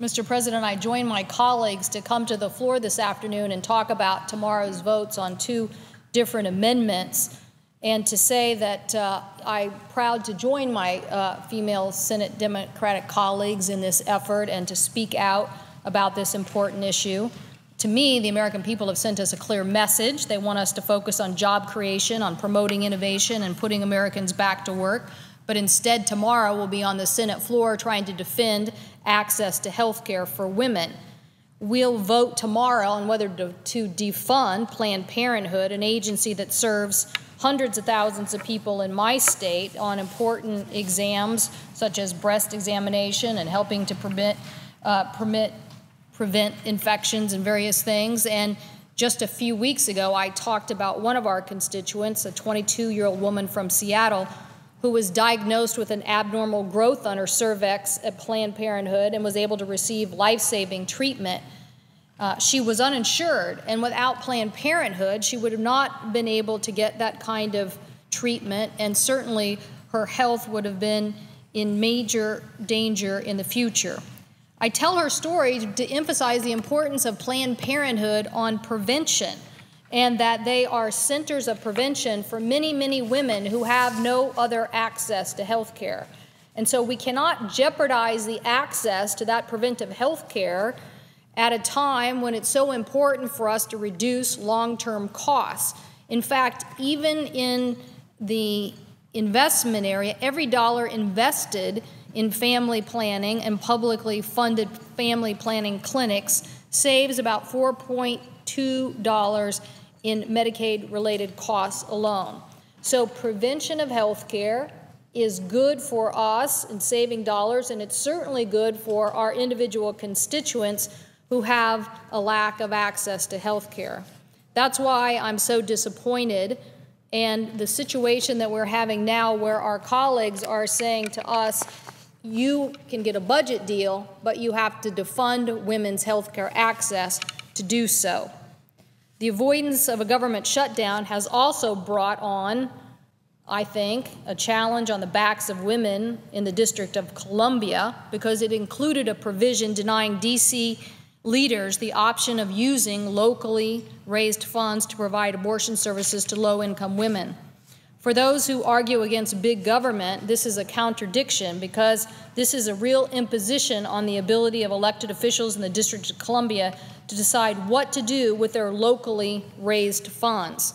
Mr. President, I join my colleagues to come to the floor this afternoon and talk about tomorrow's votes on two different amendments and to say that uh, I'm proud to join my uh, female Senate Democratic colleagues in this effort and to speak out about this important issue. To me, the American people have sent us a clear message. They want us to focus on job creation, on promoting innovation, and putting Americans back to work. But instead, tomorrow we'll be on the Senate floor trying to defend access to health care for women. We'll vote tomorrow on whether to, to, defund Planned Parenthood, an agency that serves hundreds of thousands of people in my state on important exams such as breast examination and helping to permit, uh, permit, prevent infections and various things. And just a few weeks ago, I talked about one of our constituents, a 22 year old woman from Seattle who was diagnosed with an abnormal growth on her cervix at Planned Parenthood and was able to receive life saving treatment. Uh, she was uninsured, and without Planned Parenthood, she would have not been able to get that kind of treatment, and certainly her health would have been in major danger in the future. I tell her story to emphasize the importance of Planned Parenthood on prevention and that they are centers of prevention for many, many women who have no other access to health care. And so we cannot jeopardize the access to that preventive health care at a time when it's so important for us to reduce long term costs. In fact, even in the investment area, every dollar invested in family planning and publicly funded family planning clinics saves about $4.2 in Medicaid related costs alone. So, prevention of health care is good for us in saving dollars, and it's certainly good for our individual constituents who have a lack of access to health care. That's why I'm so disappointed. And the situation that we're having now, where our colleagues are saying to us, you can get a budget deal, but you have to defund women's health care access to do so. The avoidance of a government shutdown has also brought on, I think, a challenge on the backs of women in the District of Columbia because it included a provision denying D.C. leaders the option of using locally raised funds to provide abortion services to low income women. For those who argue against big government, this is a contradiction because this is a real imposition on the ability of elected officials in the District of Columbia to decide what to do with their locally raised funds.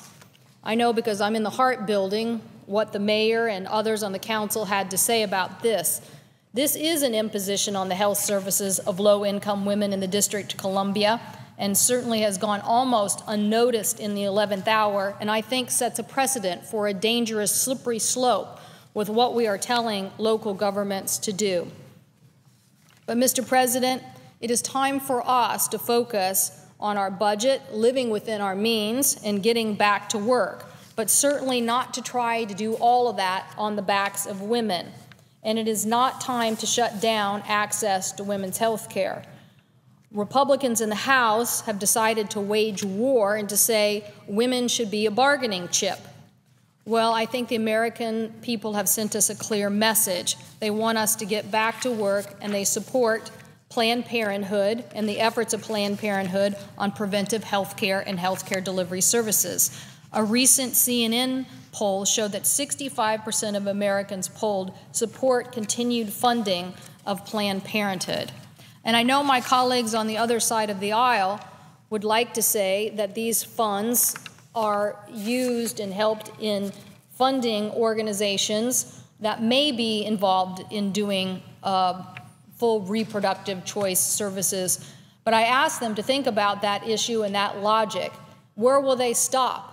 I know because I'm in the Hart building what the mayor and others on the council had to say about this. This is an imposition on the health services of low income women in the District of Columbia and certainly has gone almost unnoticed in the 11th hour, and I think sets a precedent for a dangerous, slippery slope with what we are telling local governments to do. But, Mr. President, it is time for us to focus on our budget, living within our means, and getting back to work, but certainly not to try to do all of that on the backs of women. And it is not time to shut down access to women's health care. Republicans in the House have decided to wage war and to say women should be a bargaining chip. Well, I think the American people have sent us a clear message. They want us to get back to work and they support Planned Parenthood and the efforts of Planned Parenthood on preventive health care and health care delivery services. A recent CNN poll showed that 65% of Americans polled support continued funding of Planned Parenthood. And I know my colleagues on the other side of the aisle would like to say that these funds are used and helped in funding organizations that may be involved in doing uh, full reproductive choice services. But I ask them to think about that issue and that logic. Where will they stop?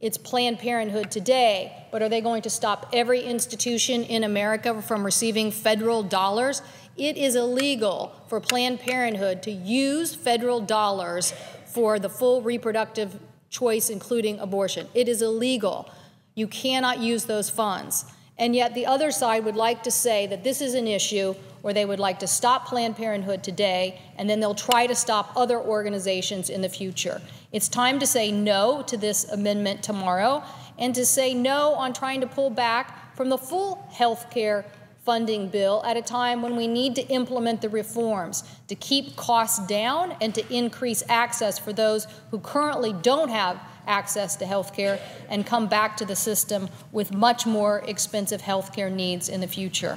It's Planned Parenthood today, but are they going to stop every institution in America from receiving federal dollars? It is illegal for Planned Parenthood to use federal dollars for the full reproductive choice, including abortion. It is illegal. You cannot use those funds. And yet, the other side would like to say that this is an issue where they would like to stop Planned Parenthood today, and then they'll try to stop other organizations in the future. It's time to say no to this amendment tomorrow and to say no on trying to pull back from the full health care funding bill at a time when we need to implement the reforms to keep costs down and to increase access for those who currently don't have access to health care and come back to the system with much more expensive health care needs in the future.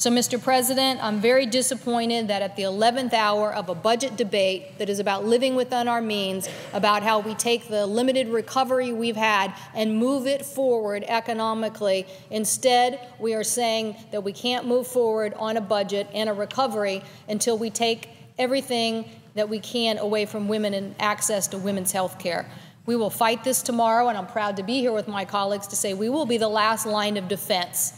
So, Mr. President, I'm very disappointed that at the 11th hour of a budget debate that is about living within our means, about how we take the limited recovery we've had and move it forward economically, instead, we are saying that we can't move forward on a budget and a recovery until we take everything that we can away from women and access to women's health care. We will fight this tomorrow, and I'm proud to be here with my colleagues to say we will be the last line of defense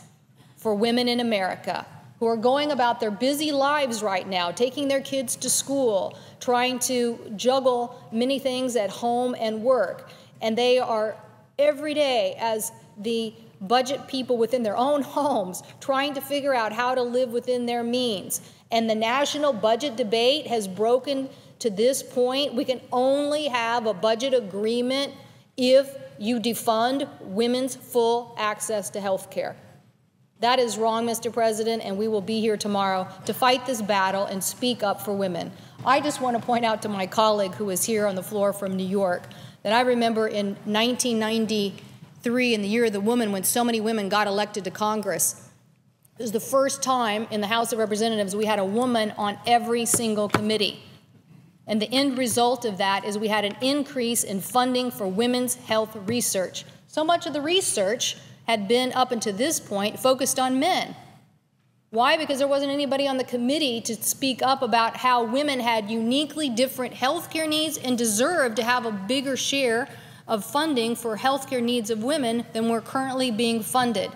for women in America who are going about their busy lives right now, taking their kids to school, trying to juggle many things at home and work. And they are every day, as the budget people within their own homes, trying to figure out how to live within their means. And the national budget debate has broken to this point. We can only have a budget agreement if you defund women's full access to health care. That is wrong, Mr. President, and we will be here tomorrow to fight this battle and speak up for women. I just want to point out to my colleague who is here on the floor from New York that I remember in 1993, in the year of the woman, when so many women got elected to Congress. It was the first time in the House of Representatives we had a woman on every single committee. And the end result of that is we had an increase in funding for women's health research. So much of the research had been up until this point focused on men. Why? Because there wasn't anybody on the committee to speak up about how women had uniquely different health care needs and deserved to have a bigger share of funding for health care needs of women than were currently being funded.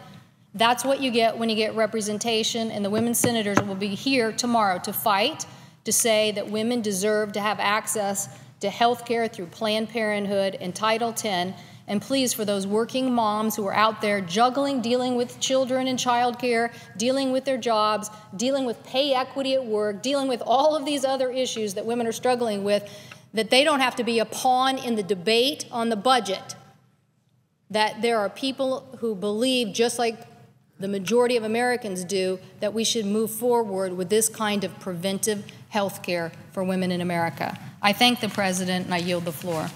That's what you get when you get representation, and the women senators will be here tomorrow to fight to say that women deserve to have access to health care through Planned Parenthood and Title X and please, for those working moms who are out there juggling, dealing with children and childcare, dealing with their jobs, dealing with pay equity at work, dealing with all of these other issues that women are struggling with, that they don't have to be a pawn in the debate on the budget. That there are people who believe, just like the majority of Americans do, that we should move forward with this kind of preventive health care for women in America. I thank the President and I yield the floor.